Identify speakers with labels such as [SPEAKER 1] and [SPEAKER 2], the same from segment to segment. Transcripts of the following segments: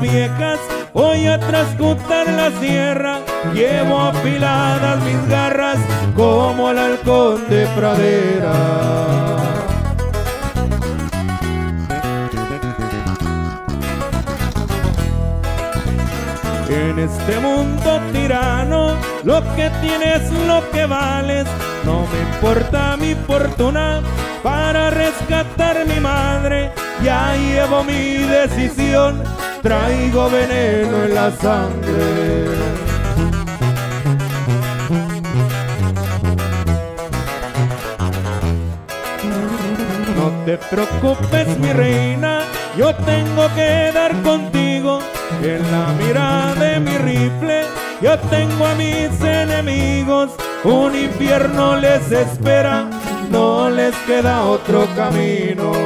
[SPEAKER 1] viejas, voy a trascutar la sierra, llevo afiladas mis garras como el halcón de pradera. En este mundo tirano, lo que tienes, lo que vales, no me importa mi fortuna para rescatar mi madre. Ya llevo mi decisión, traigo veneno en la sangre. No te preocupes, mi reina, yo tengo que dar contigo. En la mirada de mi rifle, yo tengo a mis enemigos. Un infierno les espera, no les queda otro camino.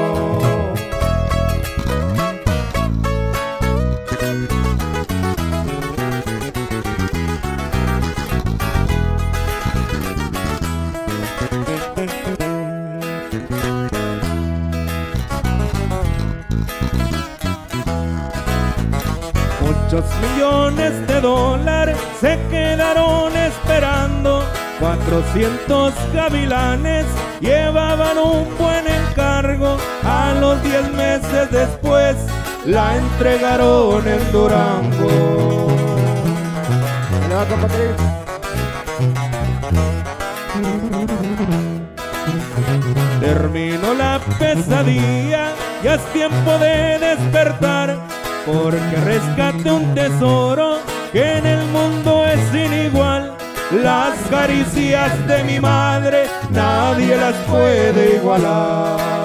[SPEAKER 1] Muchos millones de dólares se quedaron esperando. 400 gavilanes llevaban un buen encargo. A los 10 meses después la entregaron en Durango. Terminó la pesadilla, ya es tiempo de despertar porque rescate un tesoro que en el mundo es sin igual. Las caricias de mi madre nadie las puede igualar.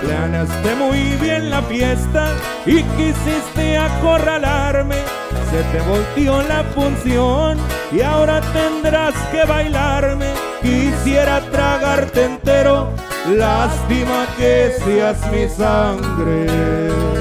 [SPEAKER 1] Planeaste muy bien la fiesta y quisiste acorralarme se te volteó la función y ahora tendrás que bailarme. Quisiera tragarte entero, lástima que seas mi sangre.